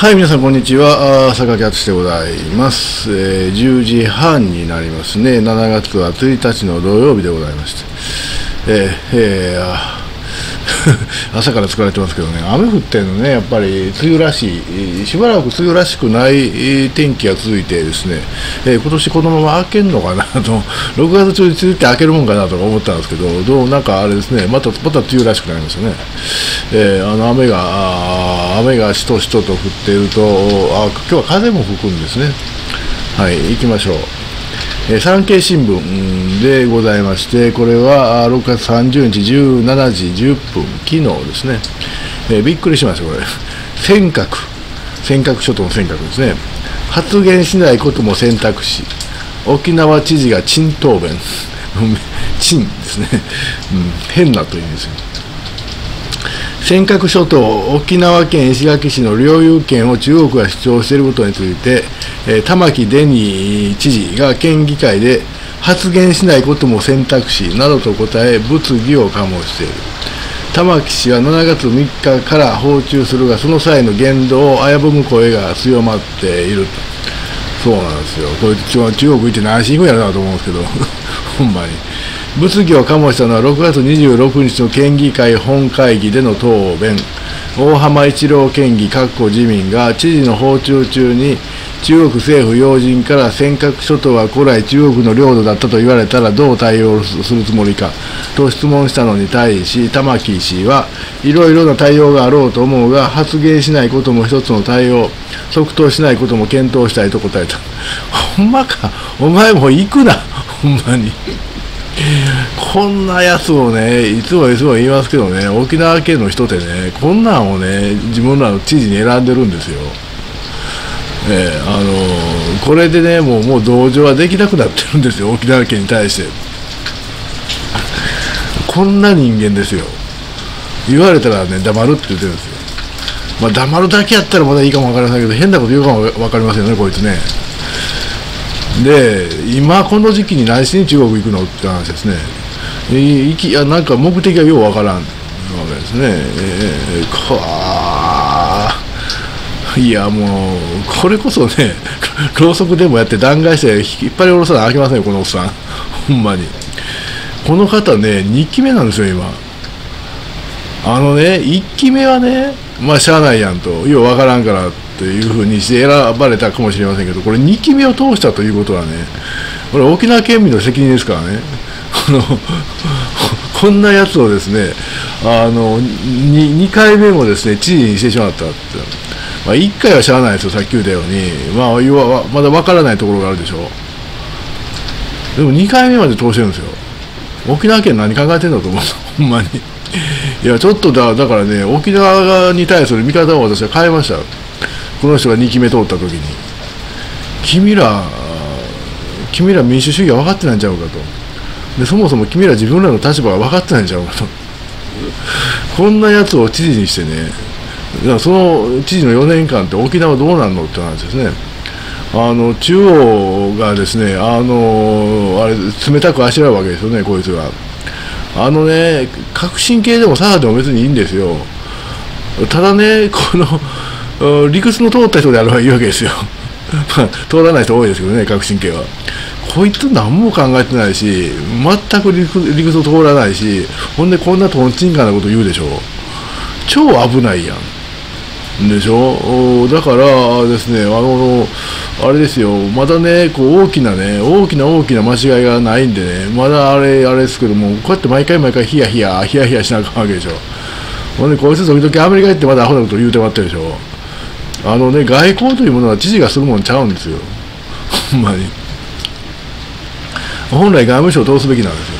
はい、皆さん、こんにちは。坂木敦でございます、えー10時半になりますね。7月は1日の土曜日でございまして。えーえー 朝から疲れてますけどね、雨降ってるのね、やっぱり梅雨らしい、しばらく梅雨らしくない天気が続いてですね、えー今年このまま明けんのかなと、6月中に梅雨って明けるもんかなとか思ったんですけど、どうなんかあれですね、またまた梅雨らしくなりましたね。えーあの雨が雨がしとしとと降っていると、あ今日は風も吹くんですね。はい、行きましょう。え産経新聞でございまして、これは6月30日17時10分、昨日ですね、えびっくりしました、これ、尖閣、尖閣諸島の尖閣ですね、発言しないことも選択肢、沖縄知事が陳答弁、陳ですね、うん、変なという意味ですよ。尖閣諸島、沖縄県石垣市の領有権を中国が主張していることについて、えー玉城デニー知事が県議会で発言しないことも選択肢などと答え、物議を醸している。玉城氏は7月3日から訪中するが、その際の言動を危ぶむ声が強まっていると。そうなんですよ。これ、中中国行って何しに行くんやろなと思うんですけど、ほんまに。物議を醸したのは6月26日の県議会本会議での答弁。大浜一郎県議、かっこ自民が知事の訪中中に中国政府要人から尖閣諸島は古来中国の領土だったと言われたらどう対応するつもりか。と質問したのに対し玉木氏はいろいろな対応があろうと思うが発言しないことも一つの対応即答しないことも検討したいと答えた。ほんまか。お前も行くな。ほんまに。こんなやつをね、いつもいつも言いますけどね、沖縄県の人ってね、こんなんをね、自分らの知事に選んでるんですよ。ええあのーこれでね、もうもう同情はできなくなってるんですよ、沖縄県に対して。こんな人間ですよ。言われたらね、黙るって言ってるんですよ。まあ、黙るだけやったらまだいいかもわかりませんけど、変なこと言うかもわかりませんよね、こいつね。で今この時期に何しに中国行くのって話ですね。いきなんか目的がようわからんわけですね。えー、かいやもうこれこそね ろうそくでもやって弾劾して引っ張り下ろさなあきませんよこのおっさん。ほんまに。この方ね2期目なんですよ今。あのね1期目はねまあしゃあないやんとようわからんからというふうにして選ばれたかもしれませんけどこれ2期目を通したということはねこれ沖縄県民の責任ですからね。この こんなやつをですねあの 2, 2回目もですね知事にしてしまったって、まあ、1回はしゃあないですよさっき言ったように、まあ、要はまだわからないところがあるでしょう。でも2回目まで通してるんですよ。沖縄県何考えてんだと思う ほんまに。いやちょっとだだからね沖縄に対する見方を私は変えました。この人が2期目通った時に。君ら君ら民主主義は分かってないんちゃうかと。でそもそも君ら自分らの立場が分かってないんちゃうかと。こんなやつを知事にしてねだからその知事の4年間って沖縄どうなんのって話ですね。あの中央がですねあのあれ冷たくあしらうわけですよねこいつが。あのね革新系でも左派でも別にいいんですよ。ただねこの 理屈の通った人であればいいわけですよ。通らない人多いですけどね革新系は。こいつ何も考えてないし全く理屈理屈を通らないしほんでこんなとんちんかなこと言うでしょ。超危ないやん。でしょ？だからですねあのあれですよ。まだねこう大きなね大きな大きな間違いがないんでね。まだあれあれですけどもこうやって毎回毎回ヒヤヒヤヒヤヒヤしなあかんわけでしょ。ほんでこいつ時々アメリカ行ってまだアホなこと言うてもらってるでしょ。あのね外交というものは知事がするもんちゃうんですよ。ほんまに。本来外務省を通すべきなんですよ。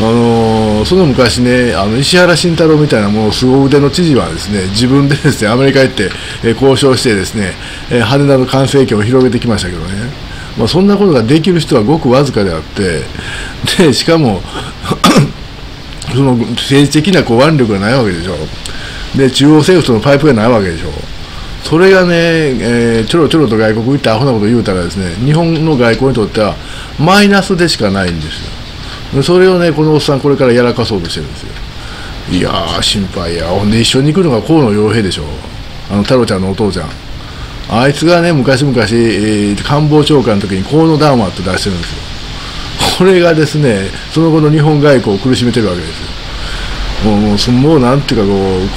あのその昔ね、あの石原慎太郎みたいなもう凄腕の知事はですね自分でですねアメリカ行って、え交渉してですね、え羽田の管制権を広げてきましたけどね、まあ、そんなことができる人はごくわずかであってでしかも その政治的なこう腕力がないわけでしょ。で中央政府とのパイプがないわけでしょ。それがね、えーちょろちょろと外国行ってアホなこと言うたらですね日本の外交にとってはマイナスでしかないんですよ。それをねこのおっさんこれからやらかそうとしてるんですよ。いやー心配や。ほんで一緒に行くのが河野洋平でしょあの太郎ちゃんのお父ちゃん。あいつがね昔々、えー、官房長官の時に河野談話って出してるんですよ。これがですねその後の日本外交を苦しめてるわけですよ。もうもうもうなんていうか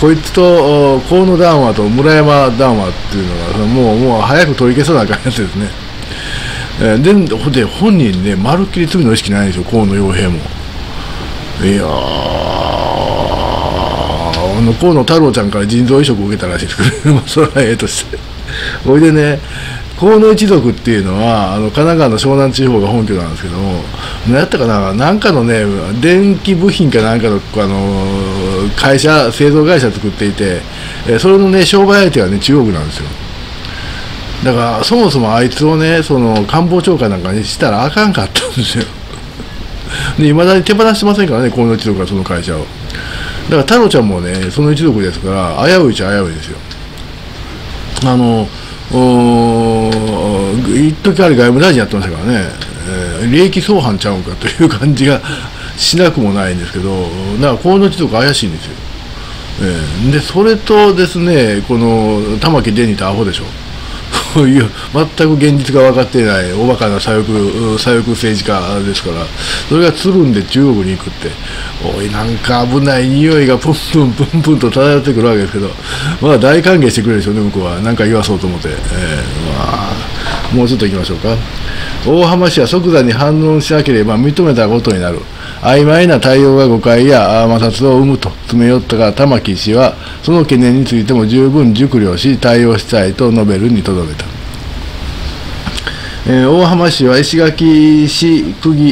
こうこいつと河野談話と村山談話っていうのがもうもう早く取り消さなあかんやつですね、えー、でで本人ねまるっきり罪の意識ないんですよ河野洋平も。いやあの河野太郎ちゃんから腎臓移植を受けたらしいですけど それはええとして。ほいでね河野一族っていうのはあの神奈川の湘南地方が本拠なんですけども何やったかななんかのね電気部品かなんかのあの会社製造会社作っていて、えそれのね商売相手はね中国なんですよ。だからそもそもあいつをねその官房長官なんかにしたらあかんかったんですよ。でいまだに手放してませんからね河野一族はその会社を。だから太郎ちゃんもねその一族ですから危ういっちゃ危ういですよ。あの一時あれ外務大臣やってましたからね、えー、利益相反ちゃうんかという感じが しなくもないんですけどだから河野地とか怪しいんですよ、えー、でそれとですねこの玉城デニってアホでしょ。ういう全く現実が分かっていないおバカな左翼左翼政治家ですからそれがつるんで中国に行くっておいなんか危ない匂いがプンプンプンプンと漂ってくるわけですけどまあ大歓迎してくれるでしょうね向こうは。何か言わそうと思って、えー、まあ、もうちょっと行きましょうか。大浜市は即座に反論しなければ認めたことになる曖昧な対応が誤解や摩擦を生むと詰め寄ったが玉木氏はその懸念についても十分熟慮し対応したいと述べるにとどめた。えー、大浜市は石垣市区議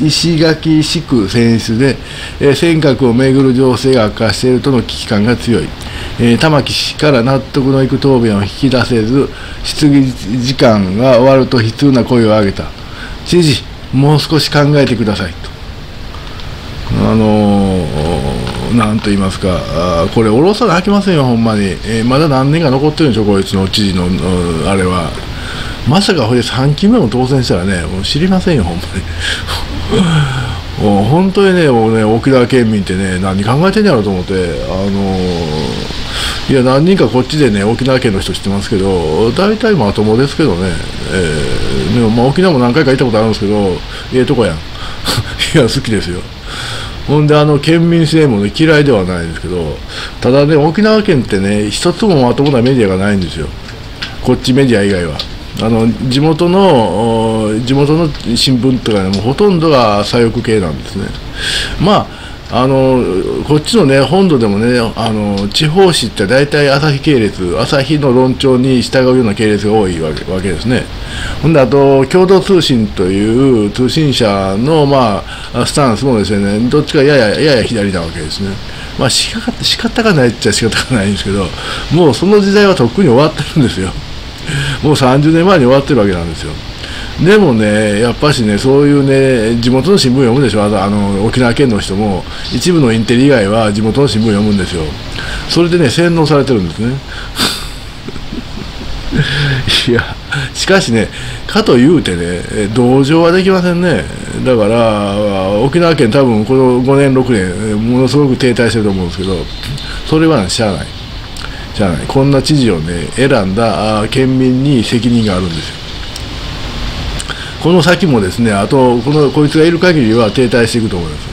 石垣市区選出で、えー、尖閣をめぐる情勢が悪化しているとの危機感が強い、えー、玉城氏から納得のいく答弁を引き出せず質疑時間が終わると悲痛な声を上げた知事もう少し考えてくださいとあのー、なんと言いますか、あこれ、下ろさなあきませんよ、ほんまに、えー、まだ何年か残ってるんでしょ、こいつの知事のあれは。まさかこれ3期目も当選したらね、もう知りませんよ、ほんまに。もう本当にね、もうね沖縄県民ってね、何考えてんやろうと思って、あのー、いや、何人かこっちでね、沖縄県の人知ってますけど、大体まともですけどね、えー、でもまあ沖縄も何回か行ったことあるんですけど、ええとこやん。いや、好きですよ。ほんで、あの、県民性もね、嫌いではないですけど、ただね、沖縄県ってね、一つもまともなメディアがないんですよ。こっちメディア以外は。あの地元の地元の新聞とかねもうほとんどが左翼系なんですね。まああのこっちのね本土でもねあの地方紙って大体朝日系列朝日の論調に従うような系列が多いわけわけですね。ほんであと共同通信という通信社のまあスタンスもですねどっちかやややや左なわけですね。まあ仕方仕方がないっちゃ仕方がないんですけどもうその時代はとっくに終わってるんですよ。もう30年前に終わってるわけなんですよ。でもね、やっぱしね、そういうね、地元の新聞読むでしょ、あの沖縄県の人も、一部のインテリ以外は地元の新聞読むんですよ。それでね、洗脳されてるんですね。いや、しかしね、かというてね、同情はできませんね。だから、沖縄県、多分この5年、6年、ものすごく停滞してると思うんですけど、それはしゃあない。じゃあないこんな知事をね選んだ県民に責任があるんですよこの先もですねあとこのこいつがいる限りは停滞していくと思います、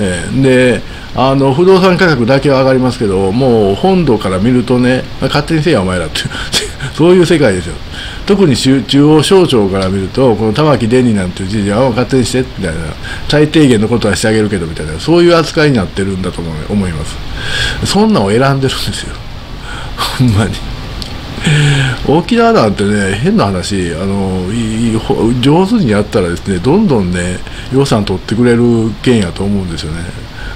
えー、であの不動産価格だけは上がりますけどもう本土から見るとね勝手にせえやお前らって そういう世界ですよ。特に中央省庁から見るとこの玉城デニーなんていう知事は勝手にしてみたいな最低限のことはしてあげるけどみたいなそういう扱いになってるんだと思います。そんなんを選んでるんですよ。ほんまに。沖縄なんてね変な話あの上手にやったらですねどんどんね予算取ってくれる県やと思うんですよね。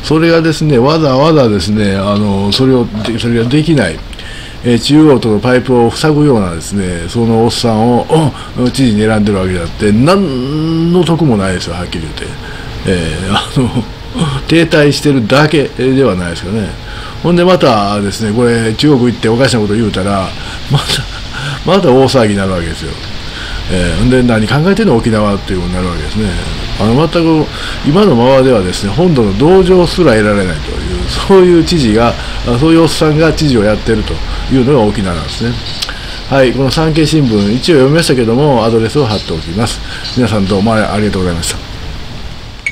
それがですねわざわざですねあのそれをそれができないえ中央とのパイプを塞ぐようなですねそのおっさんを知事に選んでるわけであって何の得もないですよはっきり言って、えー、あの停滞してるだけではないですかね。ほんでまたですねこれ中国行っておかしなこと言うたらまたまた大騒ぎになるわけですよ。えー、で何考えてんの？沖縄っていうことになるわけですね。あの全く今のままではですね本土の同情すら得られないというそういう知事がそういうおっさんが知事をやってるというのが沖縄なんですねはいこの産経新聞一応読みましたけどもアドレスを貼っておきます皆さんどうもありがとうございました